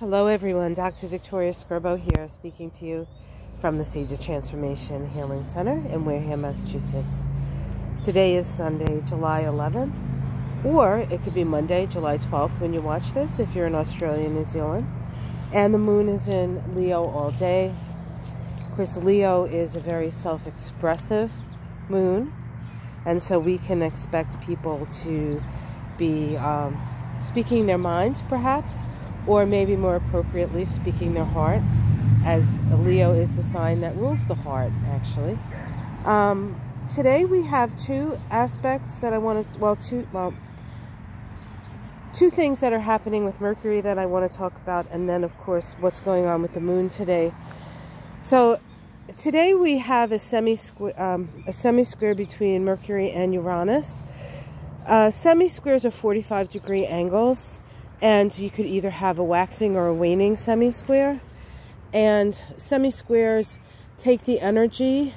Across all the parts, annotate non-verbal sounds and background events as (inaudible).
Hello, everyone. Dr. Victoria Scerbo here, speaking to you from the Seeds of Transformation Healing Center in Wareham, Massachusetts. Today is Sunday, July 11th, or it could be Monday, July 12th when you watch this if you're in Australia, New Zealand. And the moon is in Leo all day. Of course, Leo is a very self expressive moon, and so we can expect people to be um, speaking their minds, perhaps or maybe more appropriately, speaking their heart, as Leo is the sign that rules the heart, actually. Um, today we have two aspects that I want to, well, two, well, two things that are happening with Mercury that I want to talk about, and then, of course, what's going on with the moon today. So, today we have a semi square, um, a semi square between Mercury and Uranus. Uh, semi squares are 45 degree angles and you could either have a waxing or a waning semi-square. And semi-squares take the energy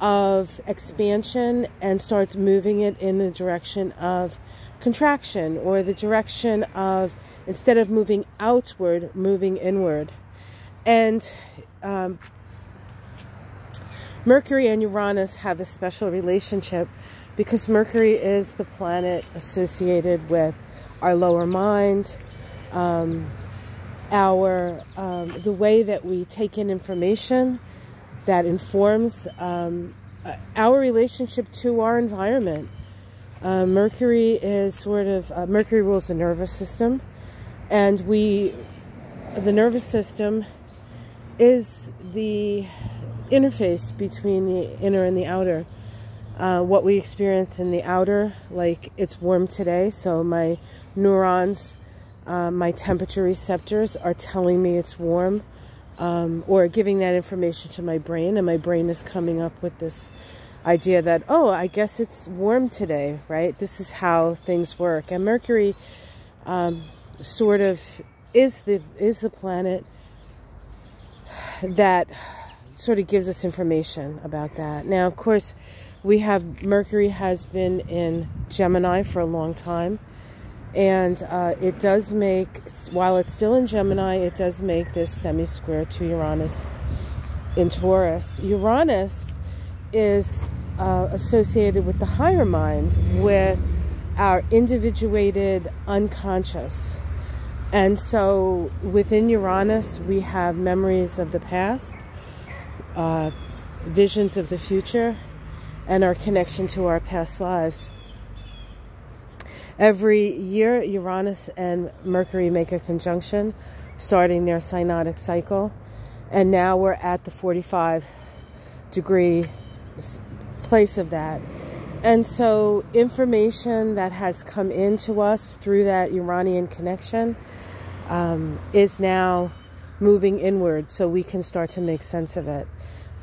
of expansion and starts moving it in the direction of contraction or the direction of instead of moving outward moving inward. And um, mercury and uranus have a special relationship because mercury is the planet associated with our lower mind, um, our um, the way that we take in information that informs um, uh, our relationship to our environment. Uh, Mercury is sort of uh, Mercury rules the nervous system, and we the nervous system is the interface between the inner and the outer. Uh, what we experience in the outer, like it's warm today, so my neurons, uh, my temperature receptors are telling me it's warm, um, or giving that information to my brain, and my brain is coming up with this idea that, oh, I guess it's warm today, right? This is how things work. And Mercury um, sort of is the is the planet that sort of gives us information about that. Now, of course, we have Mercury has been in Gemini for a long time. And uh, it does make, while it's still in Gemini, it does make this semi square to Uranus in Taurus. Uranus is uh, associated with the higher mind, with our individuated unconscious. And so within Uranus, we have memories of the past, uh, visions of the future, and our connection to our past lives. Every year, Uranus and Mercury make a conjunction, starting their synodic cycle. And now we're at the 45 degree place of that. And so, information that has come into us through that Uranian connection um, is now moving inward so we can start to make sense of it.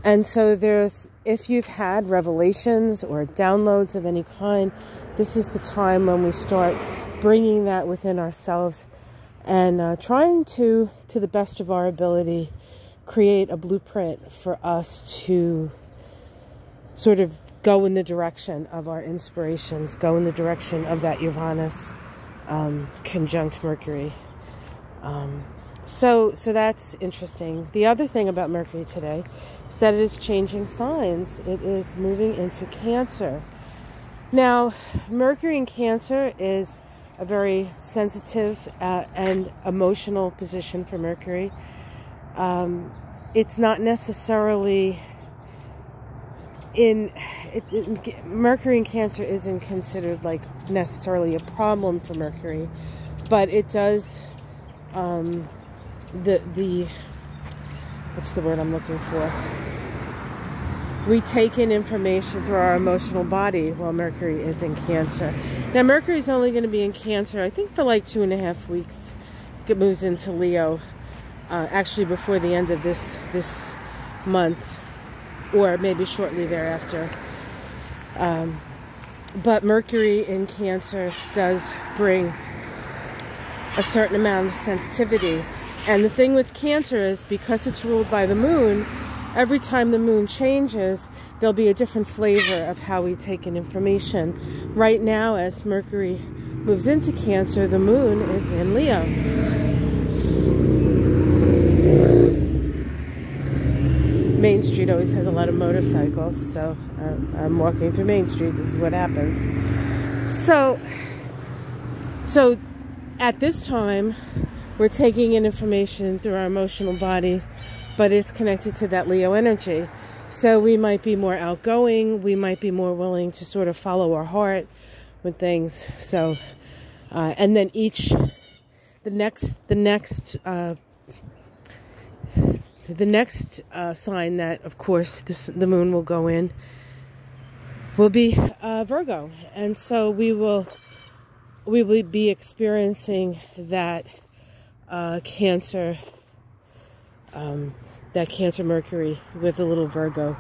And so there's, if you've had revelations or downloads of any kind, this is the time when we start bringing that within ourselves and uh, trying to, to the best of our ability, create a blueprint for us to sort of go in the direction of our inspirations, go in the direction of that Uranus um, conjunct Mercury. Um, so, so that's interesting. The other thing about Mercury today is that it is changing signs. It is moving into Cancer. Now, Mercury in Cancer is a very sensitive uh, and emotional position for Mercury. Um, it's not necessarily in it, it, Mercury in Cancer isn't considered like necessarily a problem for Mercury, but it does. Um, the the what's the word I'm looking for? We take in information through our emotional body while Mercury is in Cancer. Now Mercury is only going to be in Cancer, I think, for like two and a half weeks. It moves into Leo, uh, actually before the end of this this month, or maybe shortly thereafter. Um, but Mercury in Cancer does bring a certain amount of sensitivity and the thing with Cancer is because it's ruled by the moon, every time the moon changes, there'll be a different flavor of how we take in information. Right now, as Mercury moves into Cancer, the moon is in Leo. Main Street always has a lot of motorcycles, so um, I'm walking through Main Street. This is what happens. So, so at this time, we're taking in information through our emotional bodies, but it's connected to that Leo energy. So we might be more outgoing. We might be more willing to sort of follow our heart with things. So, uh, and then each, the next, the next, uh, the next uh, sign that, of course, this, the moon will go in will be uh, Virgo, and so we will we will be experiencing that uh, Cancer, um, that Cancer Mercury with a little Virgo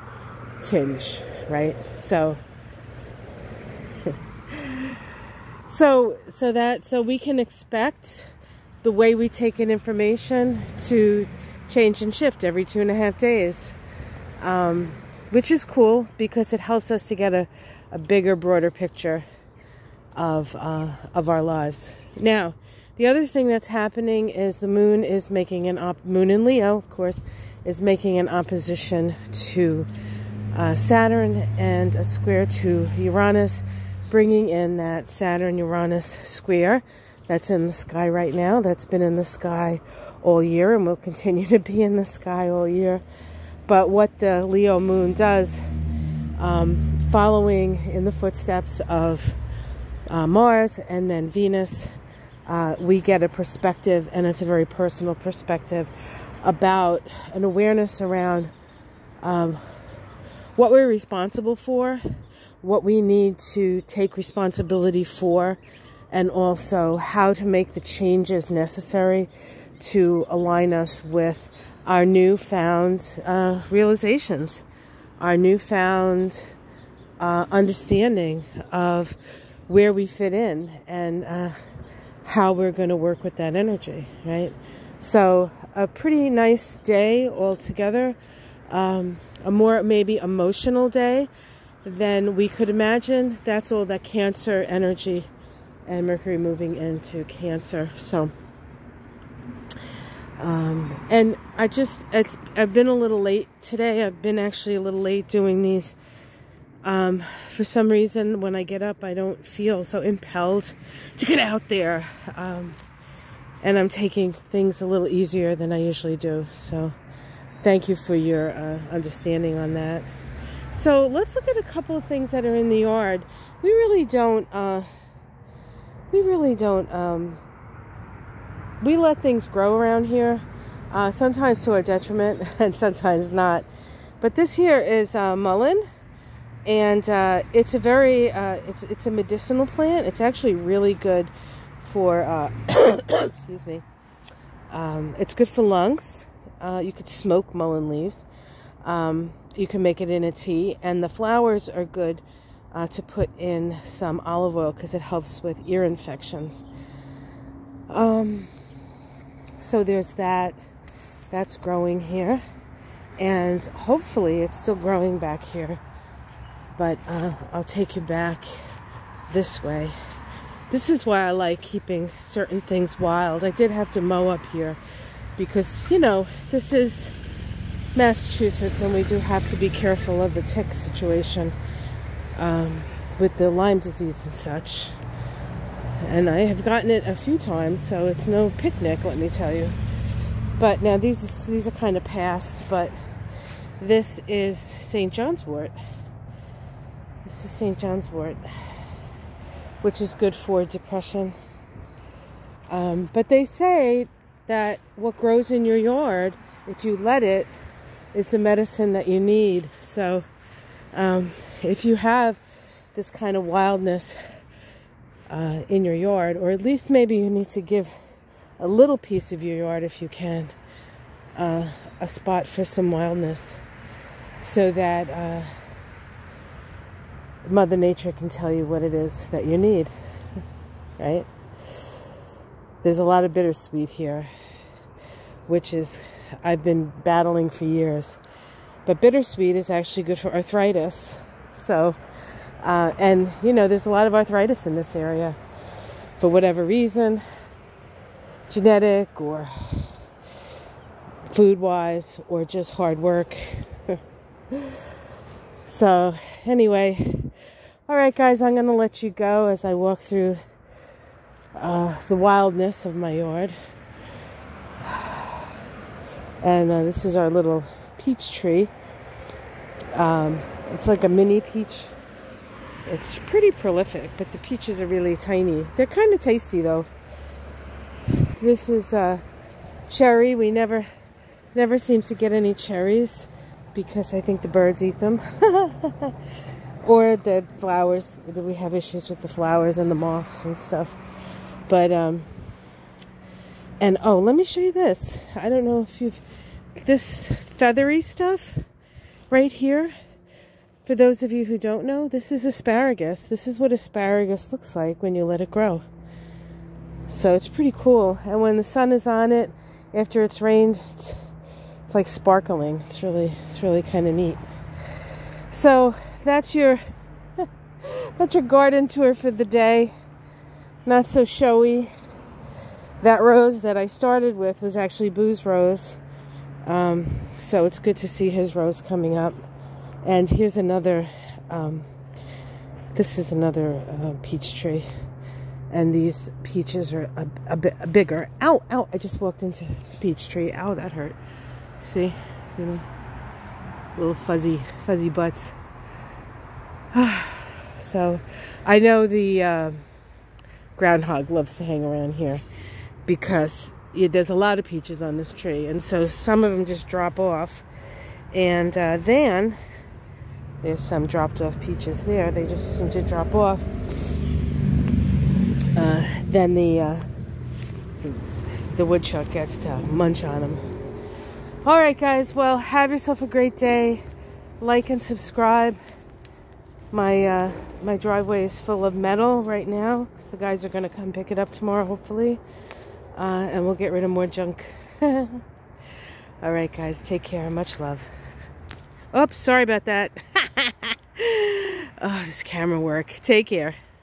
tinge, right? So. (laughs) so so that so we can expect the way we take in information to change and shift every two and a half days um, which is cool because it helps us to get a, a bigger broader picture of uh, of our lives now the other thing that's happening is the moon is making an op moon in Leo, of course, is making an opposition to uh, Saturn and a square to Uranus, bringing in that Saturn Uranus square that's in the sky right now. That's been in the sky all year and will continue to be in the sky all year. But what the Leo moon does, um, following in the footsteps of uh, Mars and then Venus uh, we get a perspective, and it's a very personal perspective about an awareness around um, what we're responsible for, what we need to take responsibility for, and also how to make the changes necessary to align us with our newfound uh, realizations, our newfound uh, understanding of where we fit in and uh, how we're going to work with that energy, right? So, a pretty nice day altogether. Um, a more maybe emotional day than we could imagine. That's all that Cancer energy and Mercury moving into Cancer. So, um, and I just, it's, I've been a little late today. I've been actually a little late doing these um, for some reason, when I get up, I don't feel so impelled to get out there. Um, and I'm taking things a little easier than I usually do. So thank you for your uh, understanding on that. So let's look at a couple of things that are in the yard. We really don't, uh, we really don't, um, we let things grow around here, uh, sometimes to our detriment (laughs) and sometimes not. But this here is uh, mullein and uh, it's a very uh, it's it's a medicinal plant. It's actually really good for uh, (coughs) excuse me. Um, it's good for lungs. Uh, you could smoke mullein leaves. Um, you can make it in a tea, and the flowers are good uh, to put in some olive oil because it helps with ear infections. Um, so there's that. That's growing here, and hopefully it's still growing back here but uh, I'll take you back this way. This is why I like keeping certain things wild. I did have to mow up here because, you know, this is Massachusetts and we do have to be careful of the tick situation um, with the Lyme disease and such. And I have gotten it a few times, so it's no picnic, let me tell you. But now these these are kind of past, but this is St. John's wort. This is St. John's wort, which is good for depression. Um, but they say that what grows in your yard, if you let it, is the medicine that you need. So um, if you have this kind of wildness uh, in your yard, or at least maybe you need to give a little piece of your yard, if you can, uh, a spot for some wildness so that. Uh, Mother Nature can tell you what it is that you need, right? There's a lot of bittersweet here, which is, I've been battling for years. But bittersweet is actually good for arthritis. So, uh, and you know, there's a lot of arthritis in this area for whatever reason, genetic or food wise, or just hard work. (laughs) so, anyway, all right, guys, I'm going to let you go as I walk through uh, the wildness of my yard. And uh, this is our little peach tree. Um, it's like a mini peach. It's pretty prolific, but the peaches are really tiny. They're kind of tasty, though. This is uh, cherry. We never, never seem to get any cherries because I think the birds eat them. (laughs) or the flowers. We have issues with the flowers and the moths and stuff. But, um, and oh, let me show you this. I don't know if you've, this feathery stuff right here. For those of you who don't know, this is asparagus. This is what asparagus looks like when you let it grow. So it's pretty cool. And when the sun is on it, after it's rained, it's, it's like sparkling. It's really, it's really kind of neat. So that's your, that's your garden tour for the day. Not so showy. That rose that I started with was actually Boo's rose. Um, so it's good to see his rose coming up. And here's another, um, this is another uh, peach tree. And these peaches are a, a bit bigger. Ow, ow, I just walked into a peach tree. Ow, that hurt. See? See them? Little fuzzy, fuzzy butts. (sighs) so, I know the uh, groundhog loves to hang around here because yeah, there's a lot of peaches on this tree. And so some of them just drop off. And uh, then there's some dropped off peaches there. They just seem to drop off. Uh, then the uh, the woodchuck gets to munch on them. All right, guys. Well, have yourself a great day. Like and subscribe. My uh, my driveway is full of metal right now because the guys are going to come pick it up tomorrow, hopefully, uh, and we'll get rid of more junk. (laughs) All right, guys. Take care. Much love. Oops, sorry about that. (laughs) oh, this camera work. Take care.